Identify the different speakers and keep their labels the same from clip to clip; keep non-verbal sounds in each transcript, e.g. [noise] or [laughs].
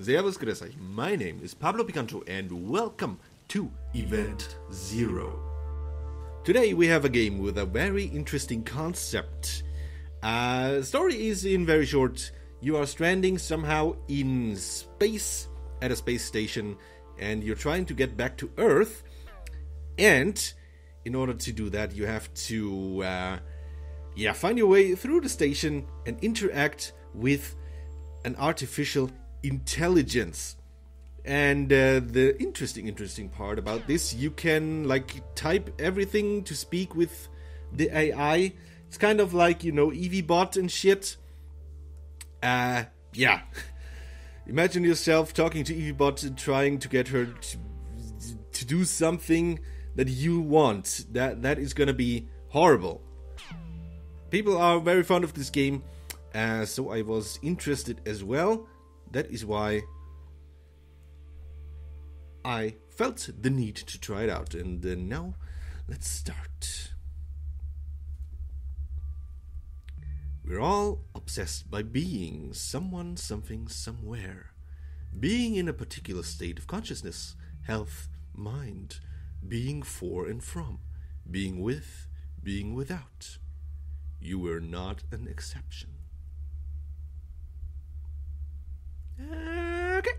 Speaker 1: Servus, grüß euch. My name is Pablo Picanto and welcome to Event Zero. Today we have a game with a very interesting concept. Uh, story is in very short. You are stranding somehow in space at a space station and you're trying to get back to Earth. And in order to do that, you have to, uh, yeah, find your way through the station and interact with an artificial intelligence. And uh, the interesting, interesting part about this, you can like type everything to speak with the AI. It's kind of like you know Eviebot and shit. Uh, yeah. [laughs] Imagine yourself talking to Eviebot and trying to get her to, to do something that you want. That that is gonna be horrible. People are very fond of this game, uh, so I was interested as well. That is why I felt the need to try it out. And uh, now, let's start. We're all obsessed by being someone, something, somewhere. Being in a particular state of consciousness, health, mind, being for and from, being with, being without. You were not an exception. Okay.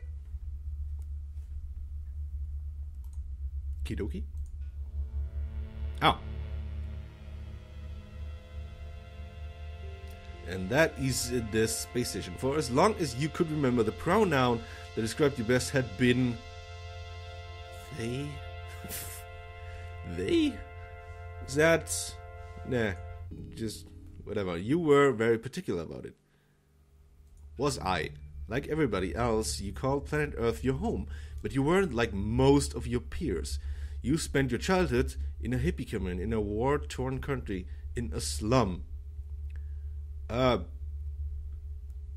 Speaker 1: Kidoki. Oh. And that is the space station. For as long as you could remember, the pronoun that described you best had been they. they? That. Nah, just whatever. You were very particular about it. Was I? Like everybody else, you called planet Earth your home, but you weren't like most of your peers. You spent your childhood in a hippie commune, in a war torn country, in a slum. Uh,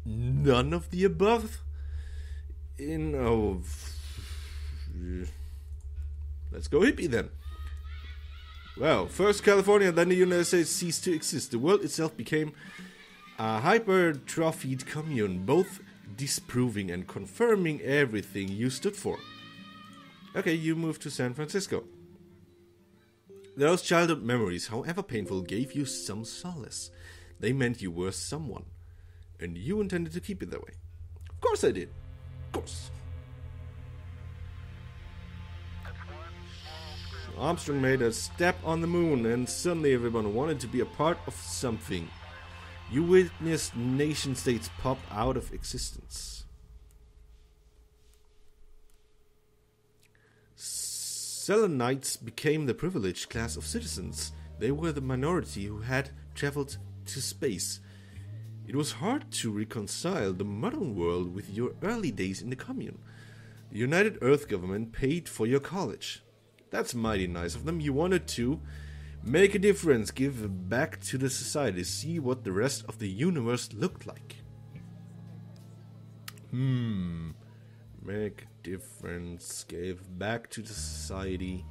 Speaker 1: none of the above? In, oh. Let's go hippie then. Well, first California, then the United States ceased to exist. The world itself became a hypertrophied commune, both disproving and confirming everything you stood for. Okay, you moved to San Francisco. Those childhood memories, however painful, gave you some solace. They meant you were someone, and you intended to keep it that way. Of course I did. Of course. Armstrong made a step on the moon, and suddenly everyone wanted to be a part of something. You witnessed nation states pop out of existence. Selenites became the privileged class of citizens. They were the minority who had traveled to space. It was hard to reconcile the modern world with your early days in the commune. The United Earth government paid for your college. That's mighty nice of them. You wanted to make a difference, give back to the society, see what the rest of the universe looked like. Hmm. Make a difference, give back to the society.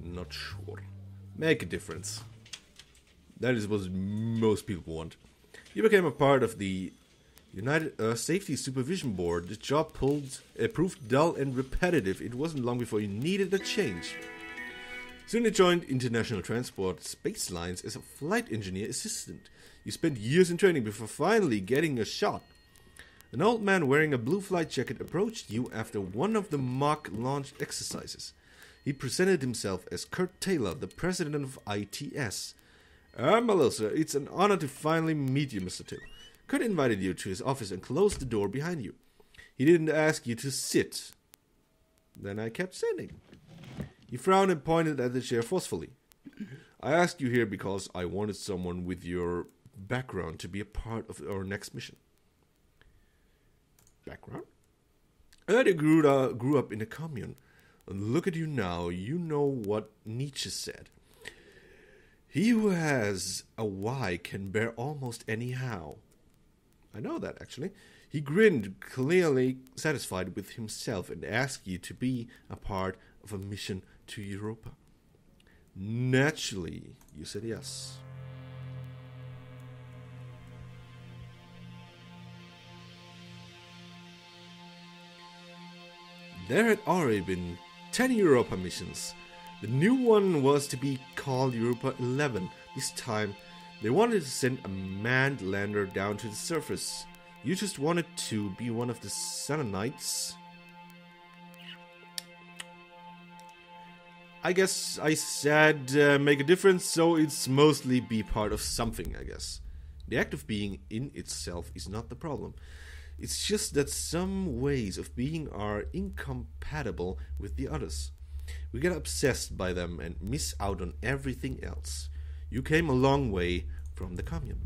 Speaker 1: Not sure. Make a difference. That is what most people want. You became a part of the United Earth Safety Supervision Board. The job pulled, uh, proved dull and repetitive. It wasn't long before you needed a change. Soon joined International Transport Space Lines as a flight engineer assistant. You spent years in training before finally getting a shot. An old man wearing a blue flight jacket approached you after one of the mock launch exercises. He presented himself as Kurt Taylor, the president of ITS. Ah, Melissa, it's an honor to finally meet you, Mr. Taylor. Kurt invited you to his office and closed the door behind you. He didn't ask you to sit. Then I kept sitting. He frowned and pointed at the chair forcefully. I asked you here because I wanted someone with your background to be a part of our next mission. Background? I grew, uh, grew up in a commune. Look at you now. You know what Nietzsche said. He who has a why can bear almost any how. I know that, actually. He grinned, clearly satisfied with himself, and asked you to be a part of a mission to Europa. Naturally, you said yes. there had already been 10 Europa missions. The new one was to be called Europa 11. This time, they wanted to send a manned lander down to the surface. You just wanted to be one of the Selenites. I guess I said uh, make a difference, so it's mostly be part of something, I guess. The act of being in itself is not the problem. It's just that some ways of being are incompatible with the others. We get obsessed by them and miss out on everything else. You came a long way from the commune.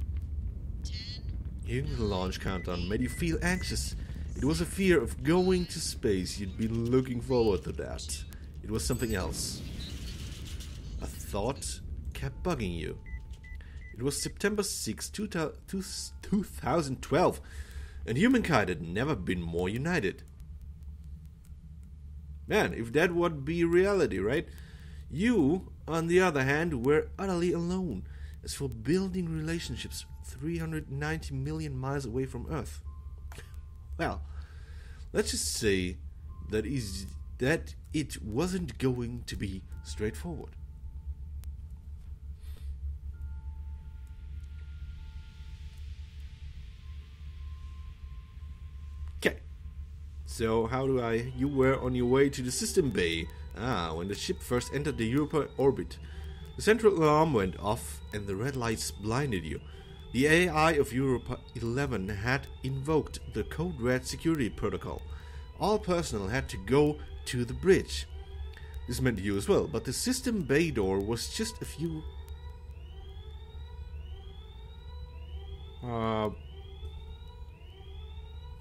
Speaker 1: Hearing the launch countdown made you feel anxious. It was a fear of going to space. You'd been looking forward to that. It was something else. A thought kept bugging you. It was September 6, 2012, and humankind had never been more united. Man, if that would be reality, right? You, on the other hand, were utterly alone. As for building relationships 390 million miles away from Earth. Well, let's just say that is that it wasn't going to be straightforward. Okay. So how do I you were on your way to the system bay. Ah, when the ship first entered the Europa orbit. The central alarm went off and the red lights blinded you. The AI of Europa 11 had invoked the Code Red security protocol. All personnel had to go to the bridge. This meant you as well, but the system bay door was just a few. Uh.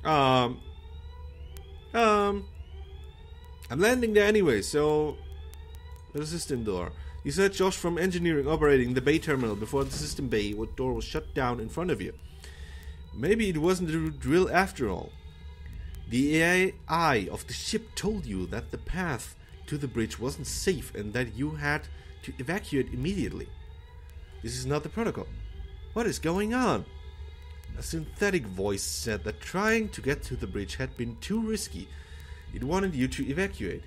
Speaker 1: Um. Um. I'm landing there anyway, so. The system door. You said Josh from engineering operating the bay terminal before the system bay door was shut down in front of you. Maybe it wasn't a drill after all. The AI of the ship told you that the path to the bridge wasn't safe and that you had to evacuate immediately. This is not the protocol. What is going on? A synthetic voice said that trying to get to the bridge had been too risky. It wanted you to evacuate.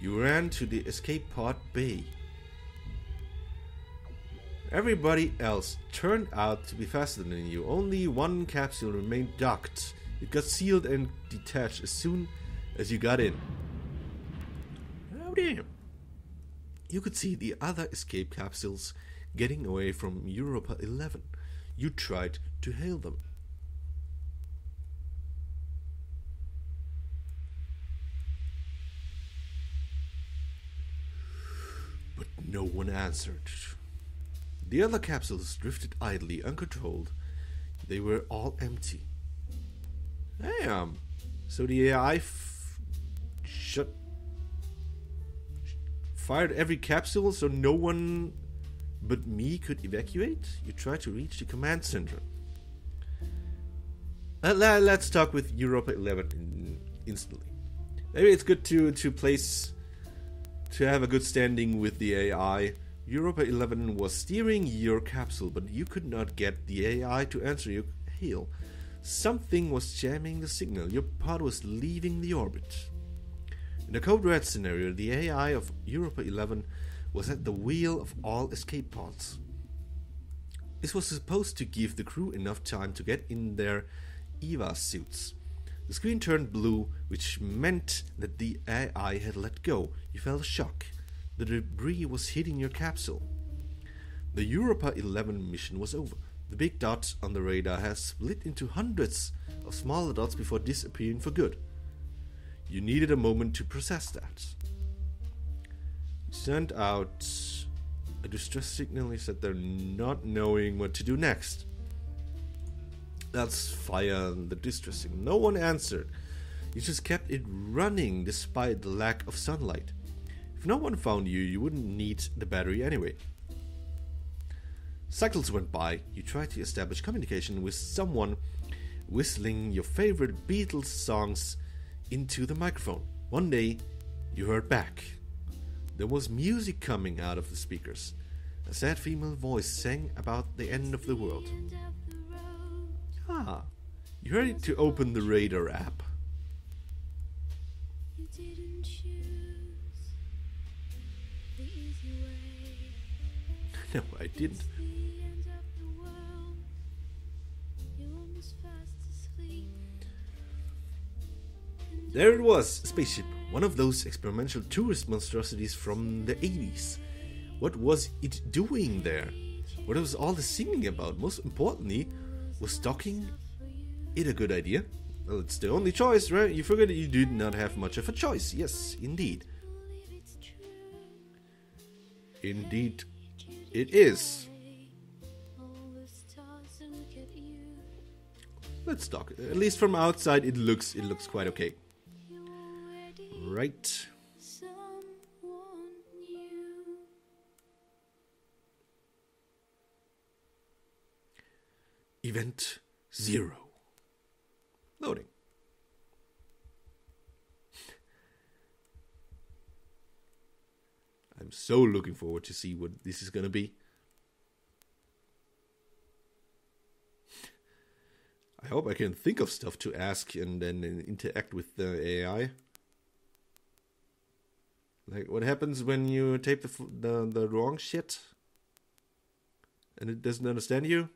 Speaker 1: You ran to the escape pod bay. Everybody else turned out to be faster than you. Only one capsule remained docked. It got sealed and detached as soon as you got in. Oh damn. You could see the other escape capsules getting away from Europa 11. You tried to hail them. But no one answered. The other capsules drifted idly, uncontrolled. They were all empty. Damn. So the AI f- shut. fired every capsule so no one but me could evacuate? You tried to reach the command center. Uh, let's talk with Europa 11 instantly. Maybe it's good to, to place. to have a good standing with the AI Europa 11 was steering your capsule, but you could not get the AI to answer your hail. Something was jamming the signal. Your pod was leaving the orbit. In the Code Red scenario, the AI of Europa 11 was at the wheel of all escape pods. This was supposed to give the crew enough time to get in their EVA suits. The screen turned blue, which meant that the AI had let go. You felt a shock the debris was hitting your capsule. The Europa 11 mission was over. The big dot on the radar has split into hundreds of smaller dots before disappearing for good. You needed a moment to process that. Sent out a distress signal. He said they're not knowing what to do next. Let's fire the distress signal. No one answered. You just kept it running despite the lack of sunlight. If no one found you, you wouldn't need the battery anyway. Cycles went by, you tried to establish communication with someone whistling your favorite Beatles songs into the microphone. One day, you heard back. There was music coming out of the speakers. A sad female voice sang about the end of the world. Ah, you heard it to open the radar app. [laughs] No, I didn't.
Speaker 2: It's the end of the world. You're almost fast asleep.
Speaker 1: There it was, a spaceship, one of those experimental tourist monstrosities from the 80s. What was it doing there? What was all the singing about? Most importantly, was docking it a good idea? Well, it's the only choice, right? You forget that you did not have much of a choice. Yes, indeed.
Speaker 2: Believe it's true.
Speaker 1: Indeed, it is. Let's talk. At least from outside, it looks it looks quite okay. Right. Event zero. Loading. I'm so looking forward to see what this is gonna be. I hope I can think of stuff to ask and then interact with the AI. Like, what happens when you tape the the, the wrong shit and it doesn't understand you?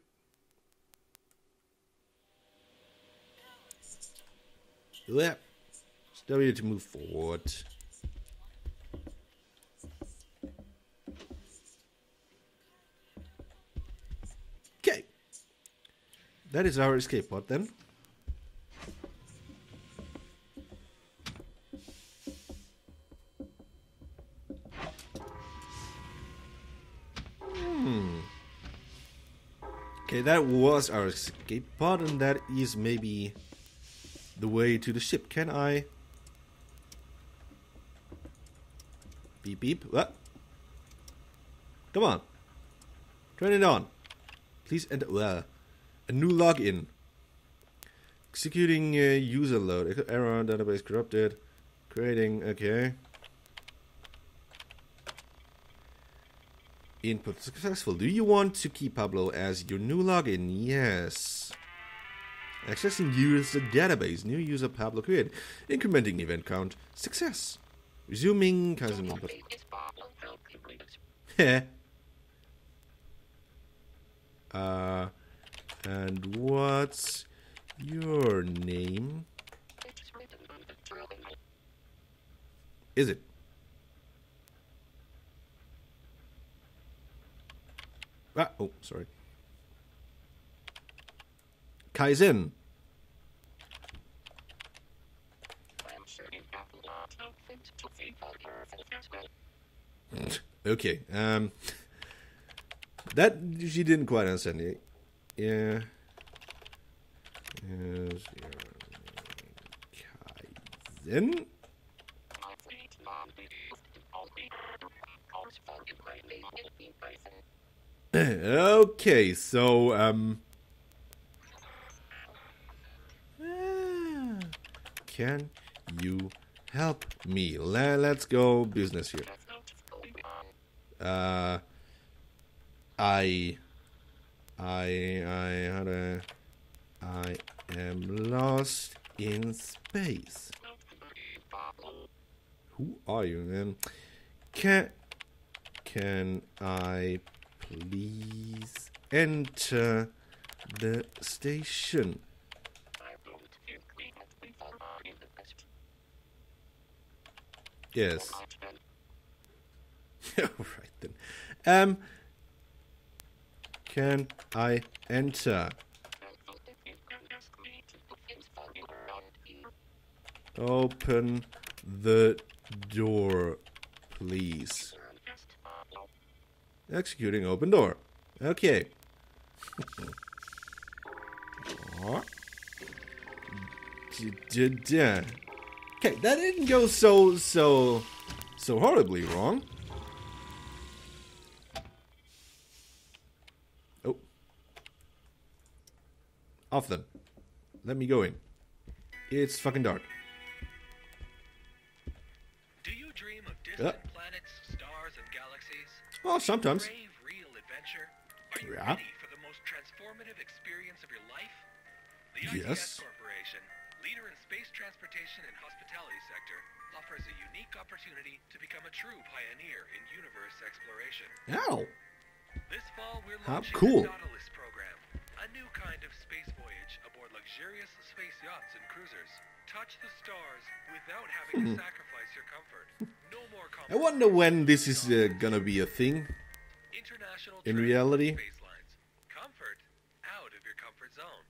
Speaker 1: Yep. It's W to move forward. Okay. That is our escape pod then. Hmm. Okay, that was our escape pod, and that is maybe the way to the ship. Can I? Beep beep. What? Come on. Turn it on. Please enter. Uh, a new login. Executing uh, user load. Error. Database corrupted. Creating. Okay. Input successful. Do you want to keep Pablo as your new login? Yes. Accessing user database. New user Pablo created. Incrementing event count. Success. Resuming Kaizen input. Heh. uh, and what's your name? Is it? Ah, oh, sorry. Kaizen. [laughs] Okay. Um, that she didn't quite understand. Yeah. Kaizen. okay, so um. ah, Can you help me? Le- let's go business here. Uh, I, I, I, how to, I am lost in space. Who are you, man? Can, can I please enter the station? Yes. [laughs] All right then. Um, can I enter? Open the door, please. Executing open door. Okay. [laughs] [laughs] Okay, that didn't go so so so horribly wrong. Off then. Let me go in. It's fucking dark.
Speaker 3: Do you dream of distant
Speaker 1: Uh.
Speaker 3: planets, stars, and galaxies?
Speaker 1: Oh, sometimes.
Speaker 3: Crave real adventure? Are you
Speaker 1: Yeah.
Speaker 3: ready for the most transformative experience of your life? The
Speaker 1: Yes.
Speaker 3: ITS Corporation, leader in space transportation and hospitality sector, offers a unique opportunity to become a true pioneer in universe exploration.
Speaker 1: Ow!
Speaker 3: This fall, we're
Speaker 1: How cool.
Speaker 3: the Nautilus program, luxurious space yachts and cruisers. Touch the stars without having to [laughs] sacrifice your comfort. No more
Speaker 1: I wonder when this is uh, gonna be a thing.
Speaker 3: International
Speaker 1: in reality.
Speaker 3: space. Comfort out of your comfort zone.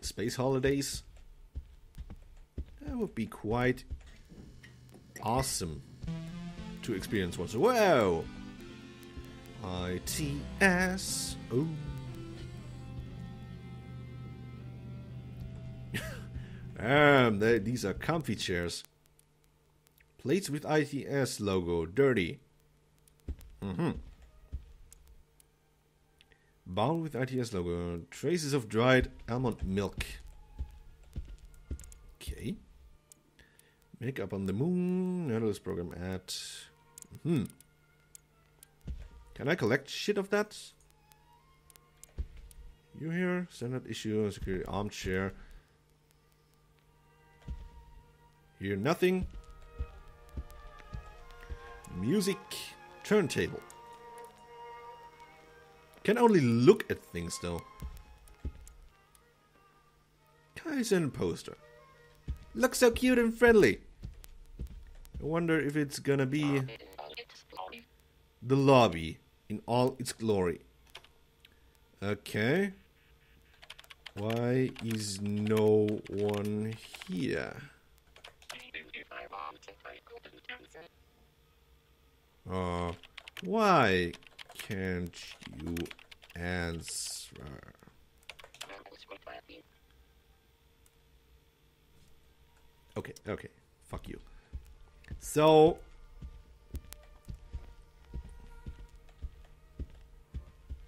Speaker 1: Space holidays. That would be quite awesome to experience once. Wow! ITS. Oh. Um, they, these are comfy chairs. Plates with ITS logo, dirty. Mm-hmm. Bound with ITS logo, traces of dried almond milk. Okay. Makeup on the moon, Nautilus program at. Hmm. Can I collect shit of that? You here? Standard issue, security armchair. Here, nothing. Music turntable. Can only look at things though. Kaizen poster. Looks so cute and friendly. I wonder if it's gonna be the lobby in all its glory. Okay. Why is no one here? Uh, why can't you answer? Okay, okay. Fuck you. So.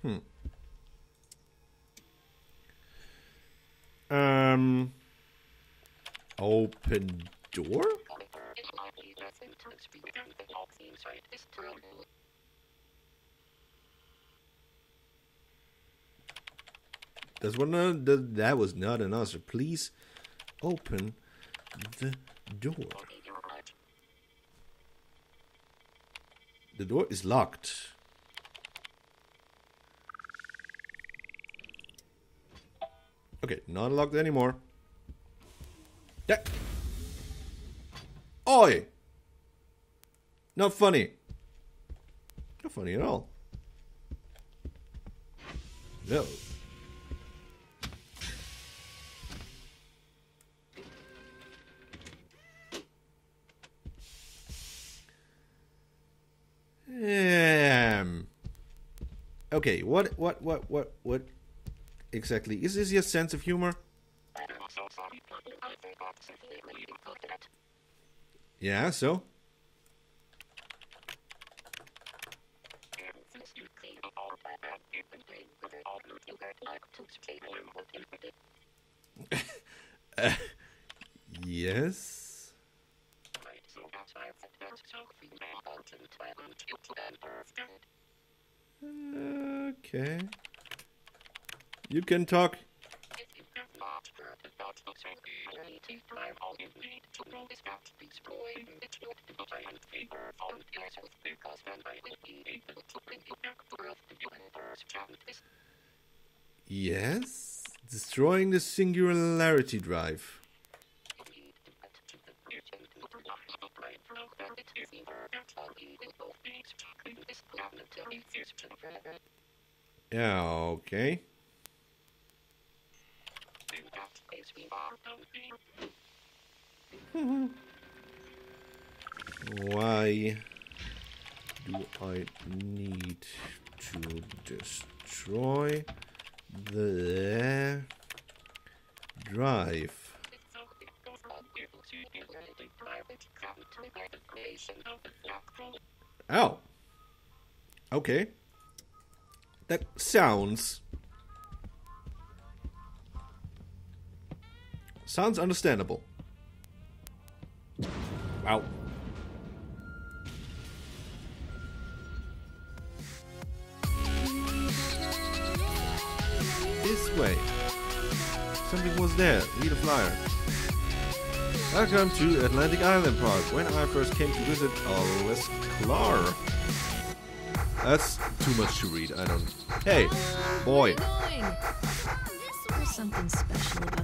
Speaker 1: Hmm. Um. Open door? That's one. Uh, that, that was not an answer. Please open the door. The door is locked. Okay, not locked anymore. That. Oi! Not funny. Not funny at all. No. Um. Okay, what, what, what, what, what exactly? Is this your sense of humor? Yeah, so? Yes. [laughs] Uh, okay. You can talk. The singularity drive. Yeah, okay. [laughs] Why do I need to destroy the drive? Oh. Okay. That sounds. Sounds understandable. Wow. This way. Something was there. Read a flyer. Welcome to Atlantic Island Park. When I first came to visit, all was clear. That's too much to read. I don't. Hey, boy.
Speaker 4: Something special about